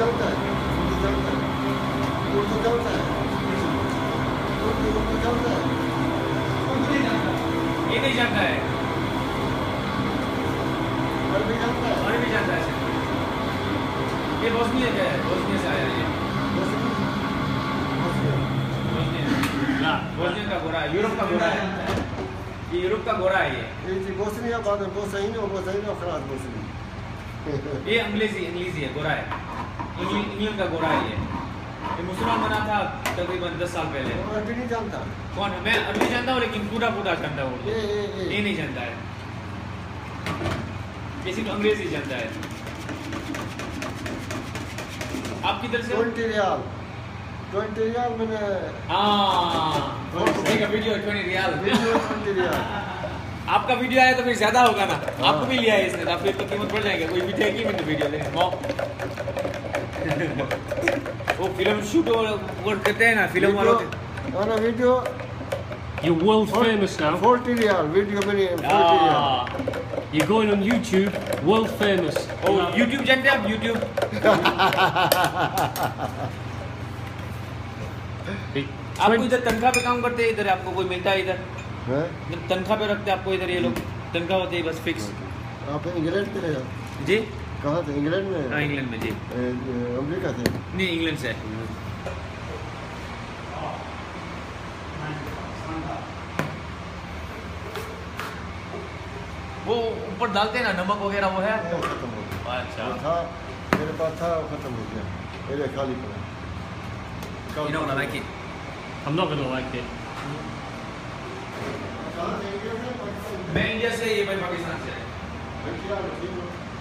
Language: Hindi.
चलता है उर्दू चलता है। उर्दू चलता है। उर्दू उर्दू चलता है। ये नहीं जानता है। अरबी चलता है। और भी जानता है। ये बोस्निया का है बोस्निया से आया ये। बोस्निया। बोस्निया। का गोरा यूरोप का गोरा है। ये यूरोप का गोरा है ये। ये बोस्निया बाद में बोसनीन और बोसनीन और ये अंग्रेज़ी अंग्रेज़ी है गोरा है। इंग्लैंड का गोरा है ये ये मुसलमान बना था तकरीबन दस साल पहले। अरबी नहीं जानता कौन? मैं अरबी जानता हूँ लेकिन पूरा पूरा जानता हूँ। ये ये ये ये नहीं जानता है। ये सिर्फ़ अंग्रेज़ी जानता है। आप किधर से? ट्वेंटी रियाल। ट्वेंटी रियाल मैंने हाँ। वीडियो ट्वेंटी रियाल। वीडियो ट्वेंटी रियाल। आपका वीडियो आया तो फिर ज़्यादा होगा ना। आपको भी लिया है इसने तो फिर तो कीमत बढ़ जाएगी। कोई भी की मैंने वीडियो लेकिन वो फ़िल्म शूट वो करते हैं ना फ़िल्म वालों के अरे video You're world famous now. Forty riyal video मैंने फोर्टी रियाल हाँ। You're going on YouTube, world famous. O YouTube जानते हैं YouTube आपको इधर तनख्वाह पे काम करते हैं इधर आपको कोई मिलता है इधर? तनख्वाह पे रखते हैं आपको इधर ये लोग तनख्वाह होती है बस फिक्स आप इंग्लैंड के रहे जी कहाँ थे? इंग्लैंड में? हाँ इंग्लैंड में जी। अमेरिका थे? नहीं इंग्लैंड से। वो ऊपर डालते हैं ना नमक वगैरह वो है? वो खत्म हो गया। अच्छा। वो था मेरे पास था वो खत्म हो गया। मेरे खाली पड़ा। You don't like it. I'm not going to like it. मैं इंडिया से ये भाई पाकिस्तान से।